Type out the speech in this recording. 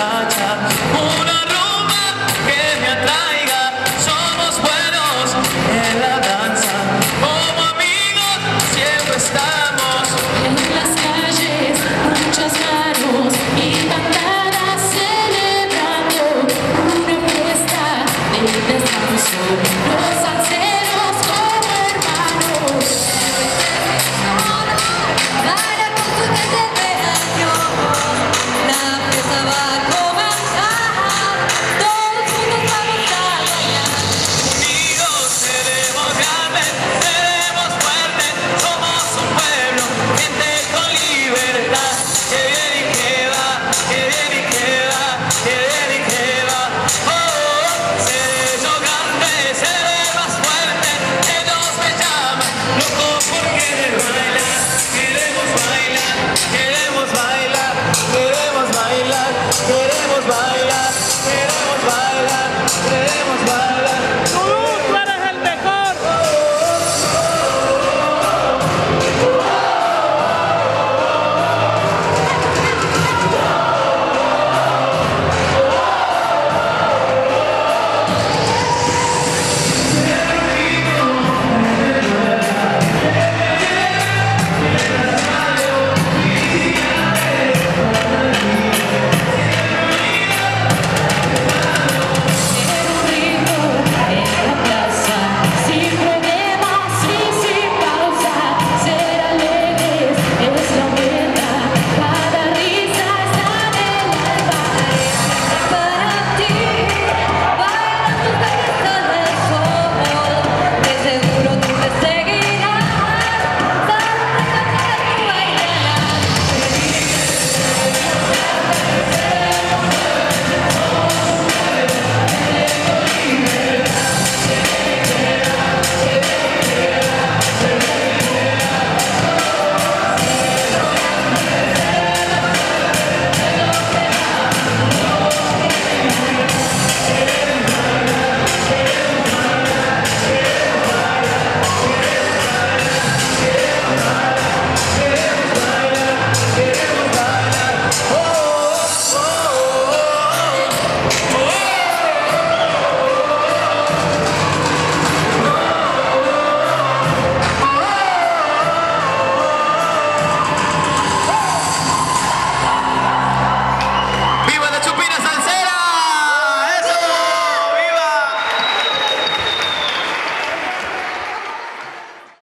Una rumba que me atraiga, somos buenos en la danza. Como amigos siempre estamos. En las calles muchos carros y bandadas celebrando una fiesta de descanso.